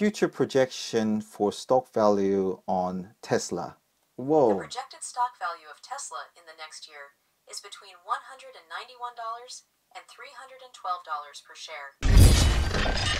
future projection for stock value on Tesla. Whoa. The projected stock value of Tesla in the next year is between $191 and $312 per share.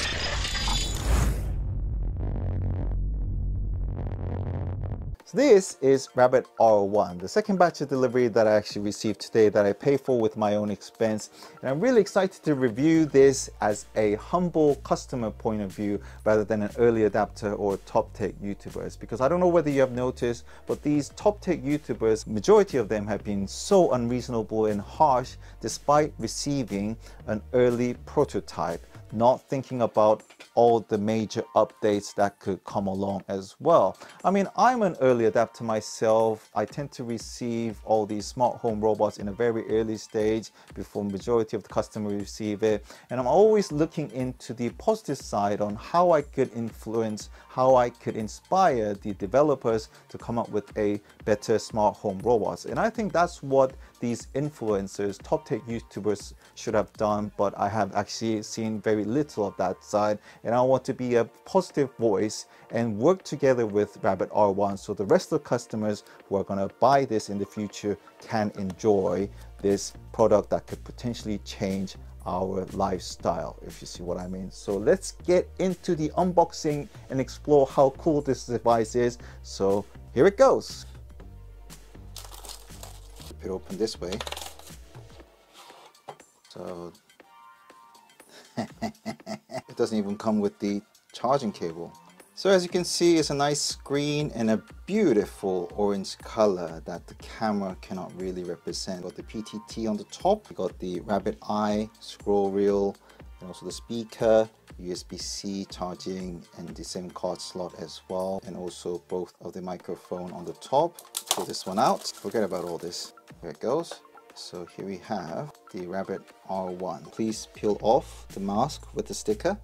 So this is Rabbit R1, the second batch of delivery that I actually received today that I pay for with my own expense. And I'm really excited to review this as a humble customer point of view rather than an early adapter or top tech YouTubers. Because I don't know whether you have noticed, but these top tech YouTubers, majority of them have been so unreasonable and harsh despite receiving an early prototype not thinking about all the major updates that could come along as well. I mean, I'm an early adapter myself. I tend to receive all these smart home robots in a very early stage before majority of the customers receive it. And I'm always looking into the positive side on how I could influence, how I could inspire the developers to come up with a better smart home robots. And I think that's what these influencers, top tech YouTubers should have done, but I have actually seen very little of that side. And I want to be a positive voice and work together with Rabbit R1 so the rest of the customers who are going to buy this in the future can enjoy this product that could potentially change our lifestyle if you see what I mean. So let's get into the unboxing and explore how cool this device is. So here it goes it open this way. So it doesn't even come with the charging cable. So as you can see, it's a nice screen and a beautiful orange color that the camera cannot really represent. Got the PTT on the top, got the rabbit eye scroll wheel, and also the speaker, USB-C charging and the SIM card slot as well, and also both of the microphone on the top. Pull this one out, forget about all this. There it goes. So here we have the Rabbit R1. Please peel off the mask with the sticker.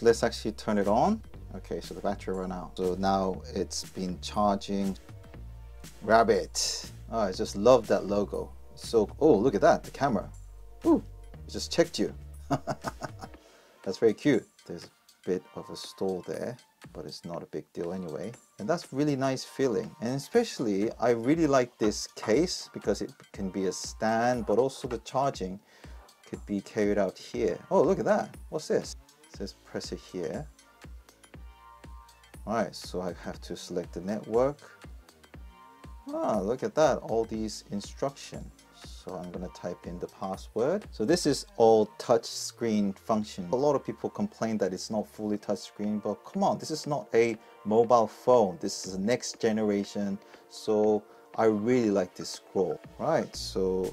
Let's actually turn it on. Okay, so the battery ran out. So now it's been charging. Rabbit. Oh, I just love that logo. So, oh, look at that, the camera. Ooh, it just checked you. that's very cute. There's a bit of a stall there but it's not a big deal anyway. And that's really nice feeling. And especially, I really like this case because it can be a stand, but also the charging could be carried out here. Oh, look at that. What's this? It says press it here. All right, so I have to select the network. Ah, look at that, all these instructions. So I'm going to type in the password. So this is all touch screen function. A lot of people complain that it's not fully touch screen, but come on, this is not a mobile phone. This is next generation. So I really like this scroll. Right, so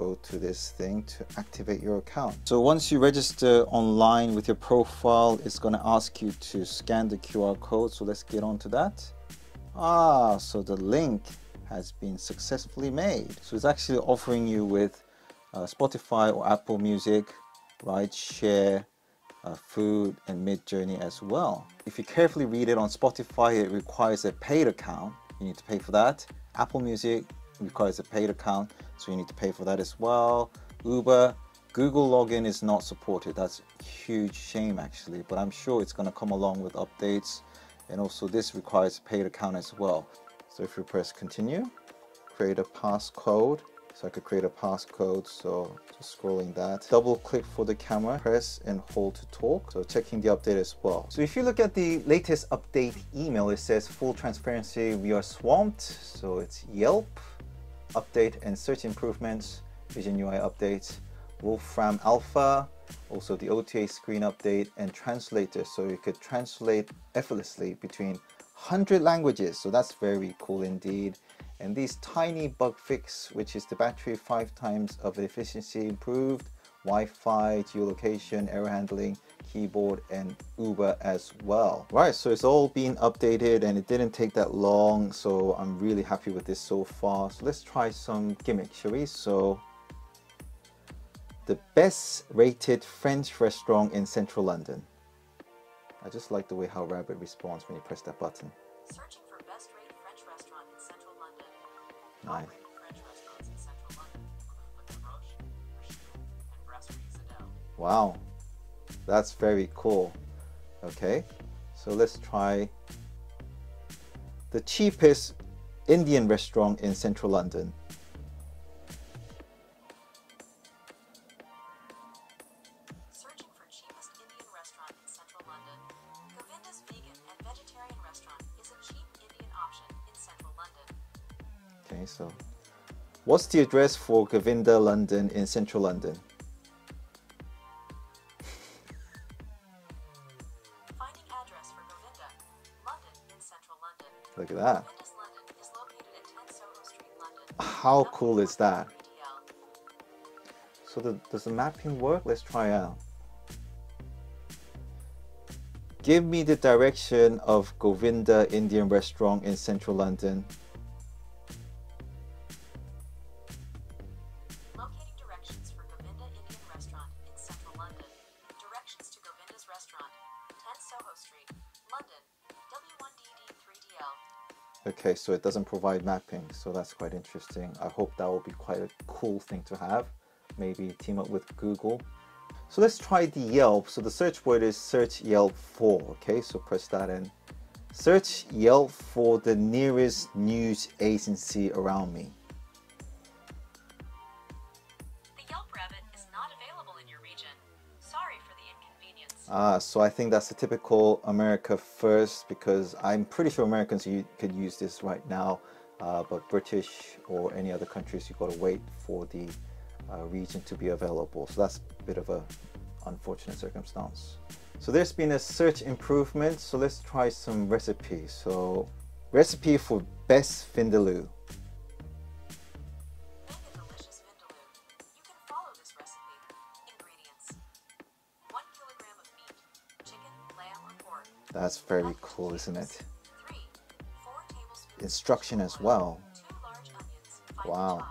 go to this thing to activate your account. So once you register online with your profile, it's going to ask you to scan the QR code. So let's get on to that. Ah, so the link has been successfully made. So it's actually offering you with uh, Spotify or Apple Music, right? Share, uh, food and Midjourney as well. If you carefully read it on Spotify, it requires a paid account. You need to pay for that. Apple Music requires a paid account, so you need to pay for that as well. Uber, Google login is not supported. That's huge shame actually, but I'm sure it's going to come along with updates. And also this requires a paid account as well. So if you press continue, create a passcode. So I could create a passcode, so just scrolling that. Double click for the camera, press and hold to talk. So checking the update as well. So if you look at the latest update email, it says full transparency, we are swamped. So it's Yelp, update and search improvements, Vision UI updates, Wolfram Alpha, also the OTA screen update and translator. So you could translate effortlessly between 100 languages so that's very cool indeed and these tiny bug fix which is the battery five times of efficiency improved Wi-Fi, geolocation, error handling, keyboard and Uber as well. Right, so it's all been updated and it didn't take that long so I'm really happy with this so far. So let's try some gimmicks, shall we? So the best rated French restaurant in central London. I just like the way how Rabbit responds when you press that button. Searching for best rated French restaurant in central London. Nice. French restaurants in central London Wow, that's very cool. Okay, So let's try the cheapest Indian restaurant in central London. Okay, so what's the address for Govinda London in central London? Finding address for Govinda, London in central London. Look at that. Govinda's London is located at 10 Soho Street, London. How cool is that? So the, does the mapping work? Let's try out. Give me the direction of Govinda Indian restaurant in central London. So it doesn't provide mapping, so that's quite interesting. I hope that will be quite a cool thing to have. Maybe team up with Google. So let's try the Yelp. So the search word is search Yelp for. Okay, so press that in. Search Yelp for the nearest news agency around me. Ah, so I think that's a typical America first because I'm pretty sure Americans you could use this right now, uh, but British or any other countries you've got to wait for the uh, region to be available. So that's a bit of a unfortunate circumstance. So there's been a search improvement. So let's try some recipes. So recipe for best vindaloo. That's very cool, isn't it? 3. 4 tablespoons. Instruction as well. 2 large onions, finely Wow.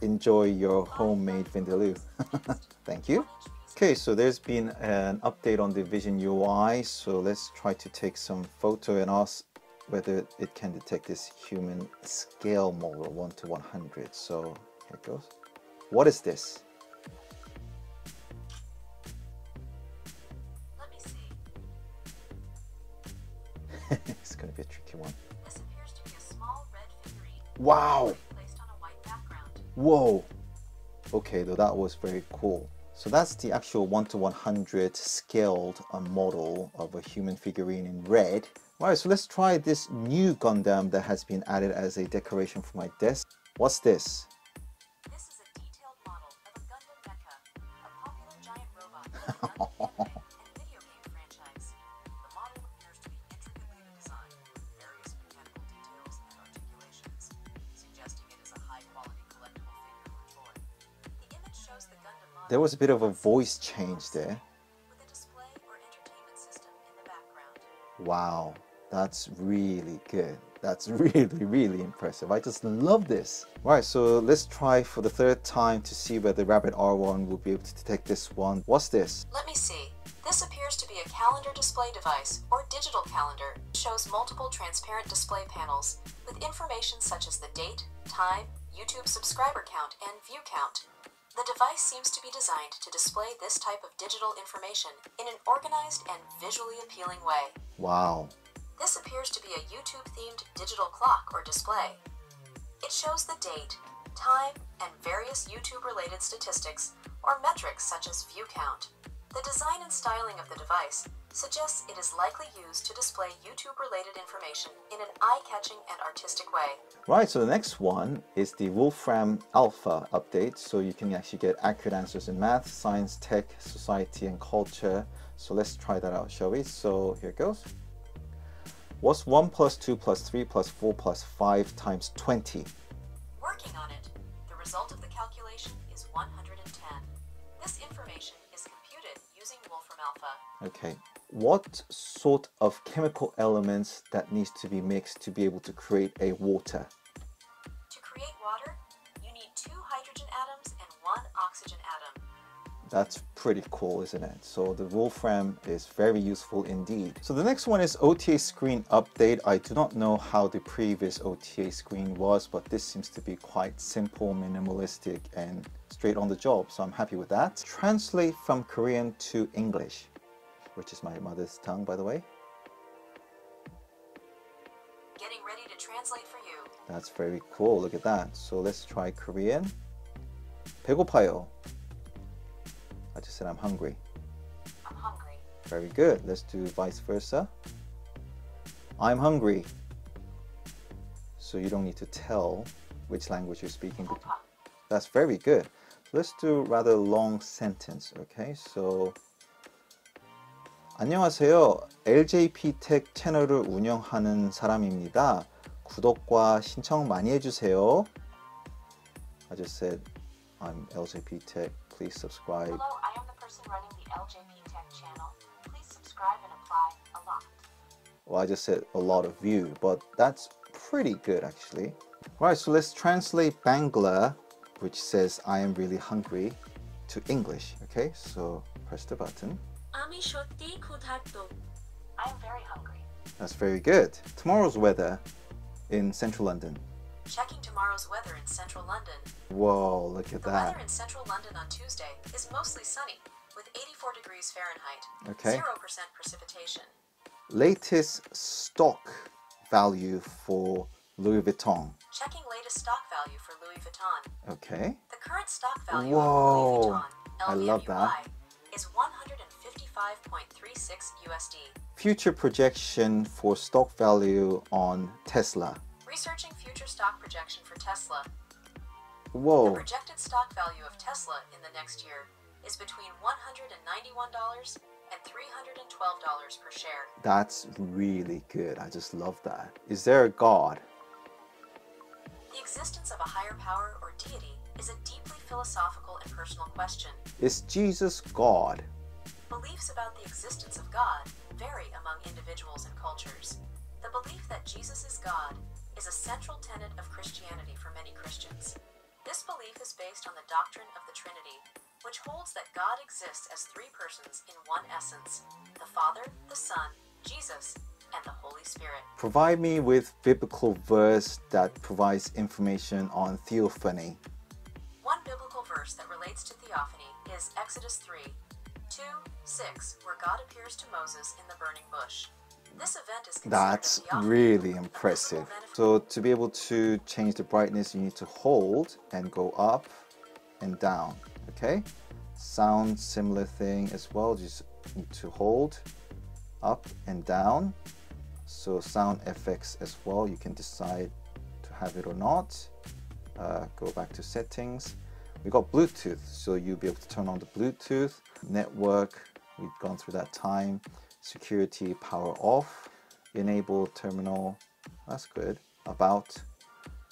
Enjoy your homemade vindaloo. Thank you. Okay, so there's been an update on the Vision UI. So let's try to take some photo and ask whether it can detect this human scale model 1 to 100. So here it goes. What is this? it's going to be a tricky one. This appears to be a small red figurine Wow! placed on a white background. Whoa! Okay, though that was very cool. So that's the actual 1 to 100 scaled uh, model of a human figurine in red. Alright, so let's try this new Gundam that has been added as a decoration for my desk. What's this? This is a detailed model of a Gundam Mecha, a popular giant robot There was a bit of a voice change there. with a display or entertainment system in the. Wow, that's really good. That's really, really impressive. I just love this. Right, so let's try for the third time to see whether Rabbit R1 will be able to detect this one. What's this? Let me see. This appears to be a calendar display device or digital calendar. It shows multiple transparent display panels with information such as the date, time, YouTube subscriber count, and view count. The device seems to be designed to display this type of digital information in an organized and visually appealing way. Wow. This appears to be a YouTube themed digital clock or display. It shows the date, time, and various YouTube related statistics or metrics such as view count. The design and styling of the device suggests it is likely used to display YouTube related information in an eye catching and artistic way. Right, so the next one is the Wolfram Alpha update. So you can actually get accurate answers in math, science, tech, society, and culture. So let's try that out, shall we? So here it goes. What's 1 plus 2 plus 3 plus 4 plus 5 times 20? Working on it, the result of the calculation is 110. This information Wolfram Alpha. Okay. What sort of chemical elements that needs to be mixed to be able to create a water? To create water, you need two hydrogen atoms and one oxygen atom. That's pretty cool, isn't it? So the Wolfram is very useful indeed. So the next one is OTA screen update. I do not know how the previous OTA screen was, but this seems to be quite simple, minimalistic, and straight on the job, so I'm happy with that. Translate from Korean to English, which is my mother's tongue, by the way. Getting ready to translate for you. That's very cool, look at that. So let's try Korean. 배고파요. I just said I'm hungry. I'm hungry. Very good. Let's do vice versa. I'm hungry. So you don't need to tell which language you're speaking. That's very good. Let's do rather long sentence. Okay, so 안녕하세요. LJP 텍 채널을 운영하는 사람입니다. 구독과 신청 많이 해주세요. I just said I'm LJP Tech. Please subscribe. Hello, I am the person running the LJP Tech channel. Please subscribe and apply a lot. Well, I just said a lot of view, but that's pretty good actually. Right, so let's translate Bangla, which says I am really hungry, to English. Okay, so press the button. আমি সত্যি ক্ষুধার্ত I am very hungry. That's very good. Tomorrow's weather in central London. Checking tomorrow's weather in central London. Whoa, look at The that. weather in central London on Tuesday is mostly sunny, with 84 degrees Fahrenheit, Okay. 0% precipitation. Latest stock value for Louis Vuitton. Checking latest stock value for Louis Vuitton. Okay. The current stock value Whoa, of Louis Vuitton I love that. LVMUI is 155.36 USD. Future projection for stock value on Tesla. Researching future stock projection for Tesla. Whoa. The projected stock value of Tesla in the next year is between $191 and $312 per share. that's really good. I just love that. Is there a God? The existence of a higher power or deity is a deeply philosophical and personal question. Is Jesus God? Beliefs about the existence of God vary among individuals and cultures. The belief that Jesus is God is a central tenet of Christianity for many Christians. This belief is based on the doctrine of the Trinity, which holds that God exists as three persons in one essence the Father, the Son, Jesus, and the Holy Spirit. Provide me with biblical verse that provides information on theophany. One biblical verse that relates to theophany is Exodus 3 2 6, where God appears to Moses in the burning bush. This event is That's really impressive. So to be able to change the brightness, you need to hold and go up and down. Okay. Sound similar thing as well. Just need to hold up and down. So sound effects as well. You can decide to have it or not. Uh, go back to settings. We got Bluetooth, so you'll be able to turn on the Bluetooth network. We've gone through that time. Security power off. Enable terminal. That's good. About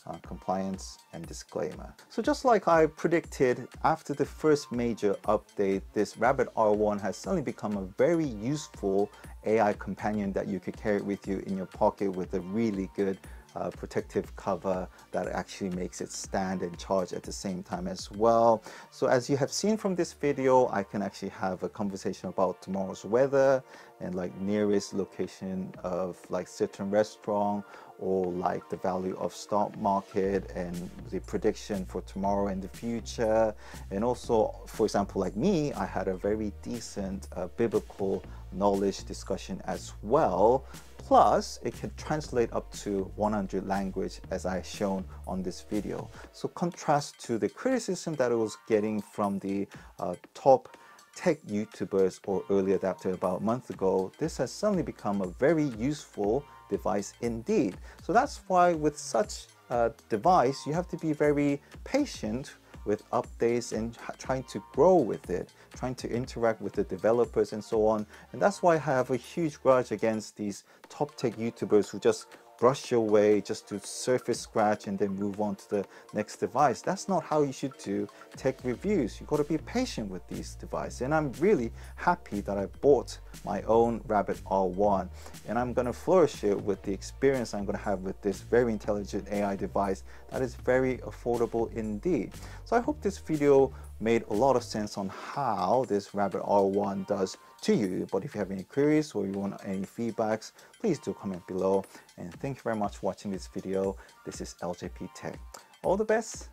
uh, compliance and disclaimer. So just like I predicted, after the first major update, this Rabbit R1 has suddenly become a very useful AI companion that you could carry with you in your pocket with a really good uh, protective cover that actually makes it stand and charge at the same time as well. So as you have seen from this video, I can actually have a conversation about tomorrow's weather and like nearest location of like certain restaurant or like the value of stock market and the prediction for tomorrow and the future and also for example like me i had a very decent uh, biblical knowledge discussion as well plus it can translate up to 100 language as i shown on this video so contrast to the criticism that i was getting from the uh, top tech YouTubers or early adapter about a month ago, this has suddenly become a very useful device indeed. So that's why with such a device, you have to be very patient with updates and trying to grow with it, trying to interact with the developers and so on. And that's why I have a huge grudge against these top tech YouTubers who just brush your way just to surface scratch and then move on to the next device. That's not how you should do tech reviews. You've got to be patient with these devices. And I'm really happy that I bought my own Rabbit R1 and I'm going to flourish it with the experience I'm going to have with this very intelligent AI device that is very affordable indeed. So I hope this video made a lot of sense on how this Rabbit R1 does to you. But if you have any queries or you want any feedbacks, please do comment below. And thank you very much for watching this video. This is LJP Tech. All the best.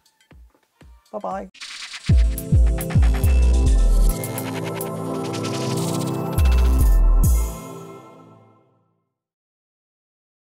Bye bye.